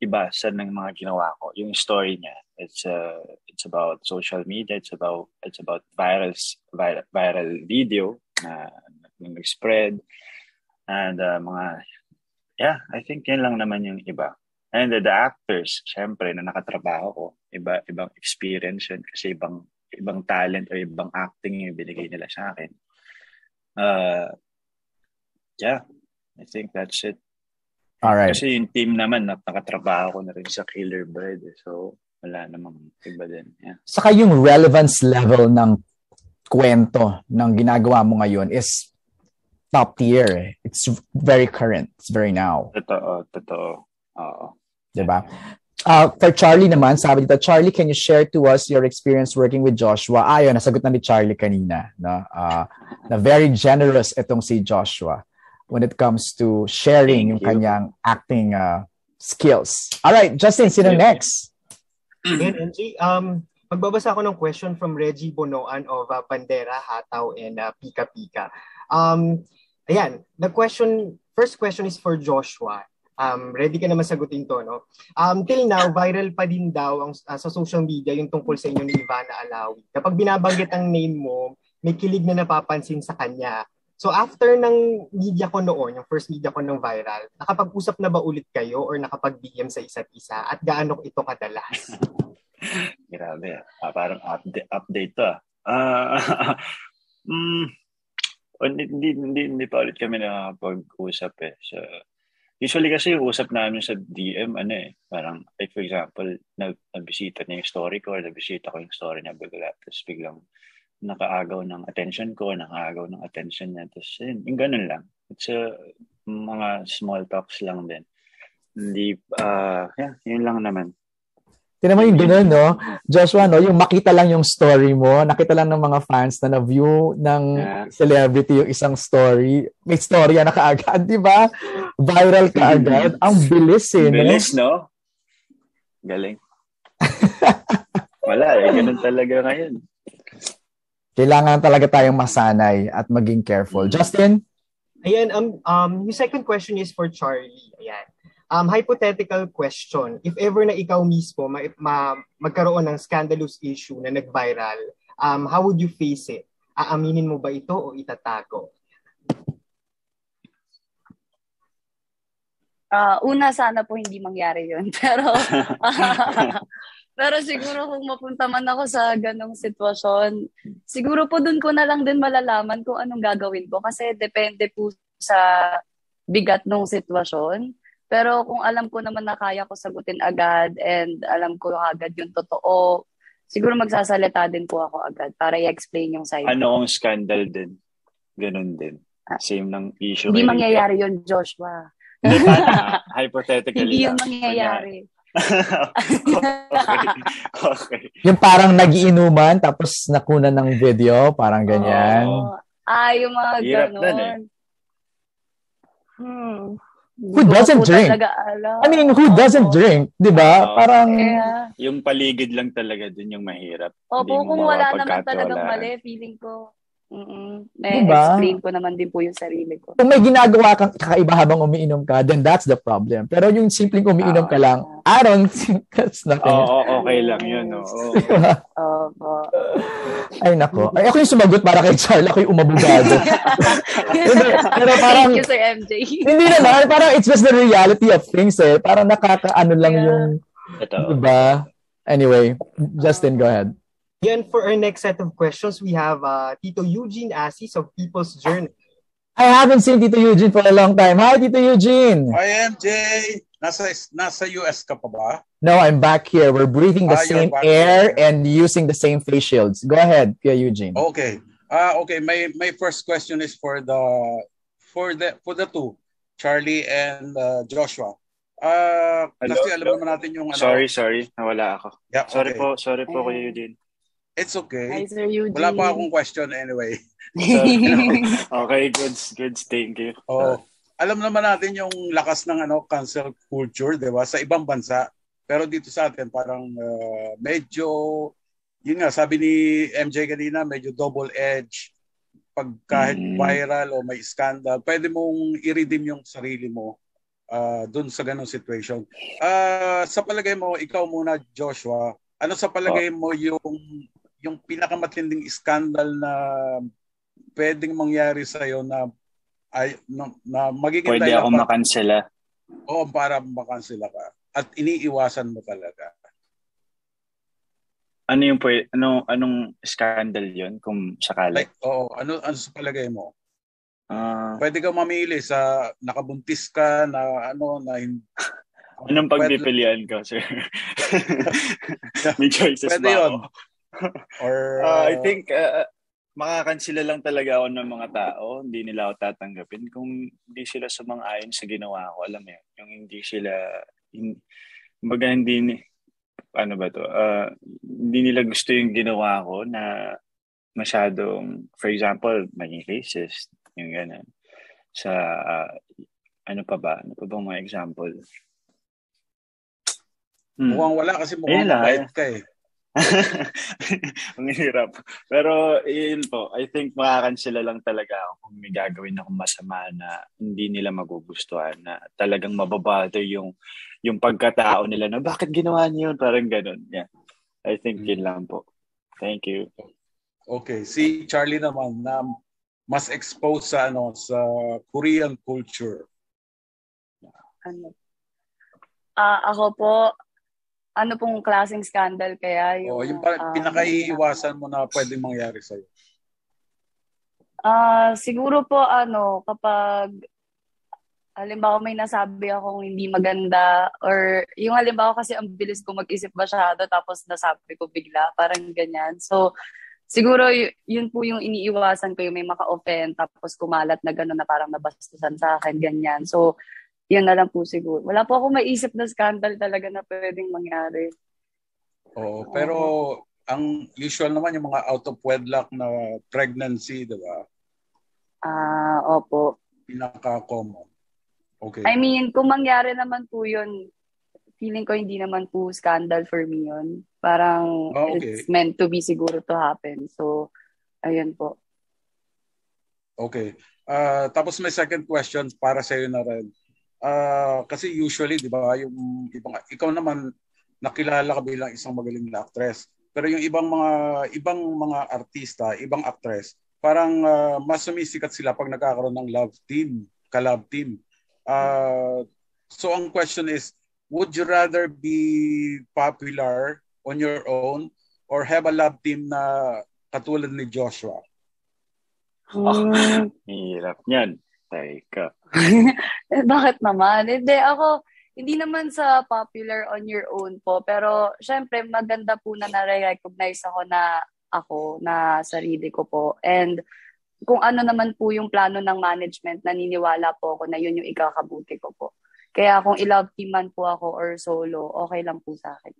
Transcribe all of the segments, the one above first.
iba sa ng mga ginawa ko. Yung story niya, it's uh, it's about social media, it's about it's about viral viral, video na uh, nag-spread and uh, mga yeah, I think yun lang naman yung iba. And the, the actors, syempre, na nakatrabaho ko, iba, ibang experience yun kasi ibang, ibang talent o ibang acting yung binigay nila sa akin. Uh, yeah, I think that's it. All right. Kasi yung team naman, nakatrabaho ko na rin sa Killer Bird. Eh. So, wala namang iba din. Yeah. Saka yung relevance level ng kwento ng ginagawa mo ngayon is top tier. Eh. It's very current. It's very now. Totoo, totoo. Oo. Diba? Uh, for Charlie naman, sabi dito, Charlie, can you share to us your experience working with Joshua? Ayun, ah, nasagot na ni Charlie kanina. No? Uh, na very generous itong si Joshua when it comes to sharing Thank yung you. kanyang acting uh, skills. All right, Justin, sino next? Again, NG, um, magbabasa ako ng question from Reggie Bonoan of uh, Bandera, Hataw, and uh, Pika Pika. Um, Ayan, the question, first question is for Joshua. Um, ready ka na masagutin to, no? Um, till now, viral pa din daw ang, uh, sa social media yung tungkol sa inyo ni Ivana Alawi. Kapag binabanggit ang name mo, may kilig na napapansin sa kanya. So after ng media ko noon, yung first media ko ng viral, nakapag-usap na ba ulit kayo or nakapag-DM sa isa't isa at gaano ito kadalas? Grabe. Ah, parang update, update to. Ah. Uh, mm, o, hindi, hindi, hindi, pa ulit kami nakapag-usap eh. So, usually kasi usap namin sa DM, ano eh, parang, like for example, nag, nabisita niya yung story ko or nabisita ko yung story niya bigla. Tapos biglang nakaagaw ng attention ko, nakaagaw ng attention niya. Tapos yun, yung ganun lang. It's a, mga small talks lang din. Hindi, uh, yeah, yun lang naman. Tinan mo yung ganun, no? Joshua, no? Yung makita lang yung story mo, nakita lang ng mga fans na na-view ng yeah. celebrity yung isang story. May storya na kaagad, di ba? Viral kaagad. Ang bilis eh, no? Bilis, no? Galing. Wala eh, ganun talaga ngayon. Kailangan talaga tayong masanay at maging careful. Justin? Ayan, um, um, yung second question is for Charlie. Ayan. Um, hypothetical question. If ever na ikaw mismo ma, ma, magkaroon ng scandalous issue na nag-viral, um, how would you face it? Aaminin mo ba ito o itatago? Uh, una, sana po hindi mangyari yon Pero, pero siguro kung mapunta man ako sa ganong sitwasyon, siguro po dun ko na lang din malalaman kung anong gagawin ko. Kasi depende po sa bigat ng sitwasyon. Pero kung alam ko naman na kaya ko sagutin agad and alam ko agad yung totoo, siguro magsasalita din po ako agad para i-explain yung side. Ano ang scandal din? Ganun din. Ah. Same ng issue. Hindi mangyayari yun, Joshua. Hypothetically Hindi yun mangyayari. Okay. okay. Yung parang nagiinuman tapos nakuna ng video, parang ganyan. Oh. Ah, yung mga Hirap ganun. Eh. Hmm. Who doesn't drink? I mean, who doesn't drink? Di ba? Uh, Parang... Yeah. Yung paligid lang talaga din yung mahirap. Opo, kung wala naman talagang mali, feeling ko, Mm-mm. May diba? explain ko naman din po yung sarili ko. Kung may ginagawa kang kakaiba habang umiinom ka, then that's the problem. Pero yung simpleng umiinom ka lang, I don't think that's nothing. Oo, oh, okay lang yun. No? Oh. Opo. Ay, nako. Ay, ako yung sumagot para kay Charles. Ako yung umabugado. pero parang, Thank you, Sir MJ. hindi naman. Parang it's just the reality of things eh. Parang nakakaano lang yeah. yung, Ito. diba? Anyway, Justin, go ahead. Yan, for our next set of questions, we have uh, Tito Eugene Assis of People's Journey. I haven't seen Tito Eugene for a long time. Hi, Tito Eugene. Hi, MJ. Nasa, nasa US ka pa ba? No, I'm back here. We're breathing the ah, same air here. and using the same face shields. Go ahead, Kuya Eugene. Okay. Uh, okay, my, my first question is for the for the for the two, Charlie and uh, Joshua. Uh, kasi alam naman natin yung ano. Sorry, sorry. Nawala ako. Yeah, sorry okay. po, sorry po Kuya Eugene. It's okay. Hi, Sir Eugene. Wala pa akong question anyway. okay, good, good. Thank you. Oh, alam naman natin yung lakas ng ano cancel culture, 'di ba? Sa ibang bansa. Pero dito sa atin parang uh, medyo yun nga sabi ni MJ kanina, medyo double edge pag kahit mm. viral o may scandal, pwede mong i-redeem yung sarili mo uh, dun sa ganong situation. Uh, sa palagay mo, ikaw muna, Joshua, ano sa palagay oh. mo yung yung pinakamatinding scandal na pwedeng mangyari sa iyo na ay na, na magiging Pwede ako makansela. Oo, para makansela ka. At iniiwasan mo talaga. Ano yung pwede, ano anong scandal 'yon kung sakali? Like, oo, ano ano sa palagay mo? Uh, pwede ka mamili sa nakabuntis ka na ano na Anong pagpipilian ko, sir? May choices pwede ba yun. ako? Or uh, I think uh, makakansila lang talaga ako ng mga tao. Hindi nila ako tatanggapin kung hindi sila sumang-ayon sa ginawa ko. Alam mo yun, yung hindi sila, in, baga hindi ni, ano ba to, uh, hindi nila gusto yung ginawa ko na masyadong, for example, maging racist, yung ganun. Sa, uh, ano pa ba? Ano pa bang mga example? Hmm. Mukhang wala kasi mukhang mabait ka eh. Ang hirap. Pero yun po, I think makakansela lang talaga ako kung may gagawin akong masama na hindi nila magugustuhan na talagang mababother yung yung pagkatao nila na bakit ginawa niyo yun? Parang ganun. Yeah. I think yun lang po. Thank you. Okay, si Charlie naman na mas exposed sa ano sa Korean culture. Ano? Uh, ako po, ano pong klaseng scandal kaya yung... Oh, yung uh, pinakaiiwasan mo na pwedeng mangyari sa'yo? Ah, uh, siguro po ano, kapag halimbawa may nasabi akong hindi maganda or yung halimbawa kasi ang bilis ko mag-isip masyado tapos nasabi ko bigla, parang ganyan. So, siguro y- yun po yung iniiwasan ko yung may maka-offend tapos kumalat na gano'n na parang nabastusan sa akin, ganyan. So, yun na lang po siguro. Wala po ako maisip na scandal talaga na pwedeng mangyari. Oo, pero uh, ang usual naman yung mga out of wedlock na pregnancy, di ba? Ah, uh, opo. Pinaka-common. Okay. I mean, kung mangyari naman po yun, feeling ko hindi naman po scandal for me yun. Parang oh, okay. it's meant to be siguro to happen. So, ayun po. Okay. Uh, tapos may second question para sa iyo na rin uh, kasi usually, di ba, yung ibang, ikaw naman, nakilala ka bilang isang magaling na actress. Pero yung ibang mga ibang mga artista, ibang actress, parang uh, mas sumisikat sila pag nagkakaroon ng love team, ka-love team. Uh, so ang question is, would you rather be popular on your own or have a love team na katulad ni Joshua? Oh, hirap niyan. Teka. Eh, bakit naman? Hindi, ako, hindi naman sa popular on your own po, pero syempre maganda po na nare-recognize ako na ako, na sarili ko po. And kung ano naman po yung plano ng management, naniniwala po ako na yun yung ikakabuti ko po. Kaya kung i-love team man po ako or solo, okay lang po sa akin.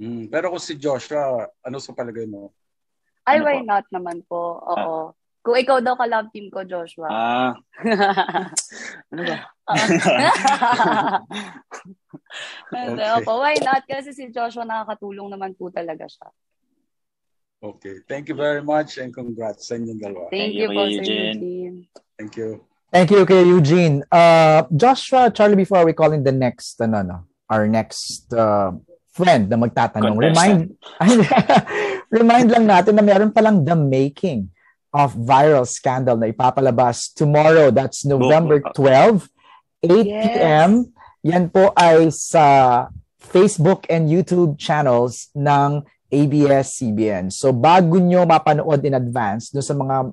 Mm, pero kung si Joshua, ano sa palagay mo? Ay, ano why po? not naman po. Oo. Ah. Kung ikaw daw ka-love team ko, Joshua. Ah. ano ba? okay. Opo, why not? Kasi si Joshua nakakatulong naman po talaga siya. Okay. Thank you very much and congrats sa inyong dalawa. Thank, Thank you, you po, Eugene. Thank you. Thank you, kay Eugene. Uh, Joshua, Charlie, before we call in the next, ano, no, our next uh, friend na magtatanong, remind, remind lang natin na meron palang The Making of viral scandal na ipapalabas tomorrow. That's November 12, 8 yes. p.m. Yan po ay sa Facebook and YouTube channels ng ABS-CBN. So bago nyo mapanood in advance do sa mga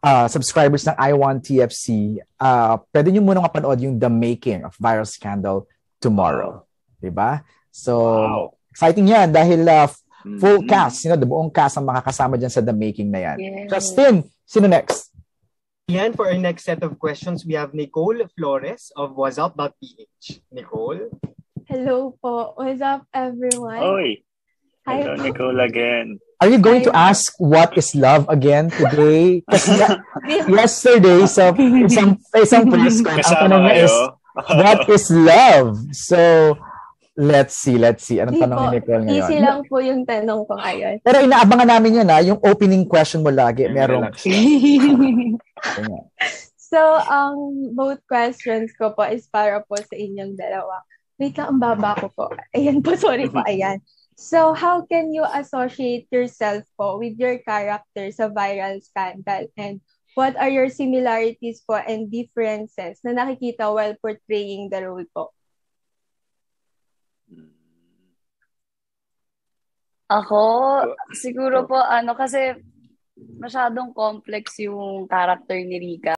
uh, subscribers ng I Want TFC, uh, pwede nyo muna mapanood yung The Making of Viral Scandal tomorrow. Diba? So, wow. exciting yan dahil uh, Full mm-hmm. cast, you know, the buong cast ang makakasama dyan sa The Making na yan. Yes. Justin, sino next? Yan, for our next set of questions, we have Nicole Flores of What's Up.ph. Nicole? Hello po. What's up, everyone? Oy. Hi, Hello, Nicole again. Are you going Hi. to ask what is love again today? Kasi yesterday, sa isang, isang press con, ang tanong is, what is love? So, Let's see, let's see. Anong tanong ni Nicole ngayon? Easy lang po yung tanong ko ngayon. Pero inaabangan namin yan ha, yung opening question mo lagi. Merong... so, So, um, both questions ko po is para po sa inyong dalawa. Wait lang, ang baba ko po. Ayan po, sorry po, ayan. So, how can you associate yourself po with your character sa viral scandal? And what are your similarities po and differences na nakikita while portraying the role po? Ako, siguro po, ano, kasi masyadong complex yung character ni Rika.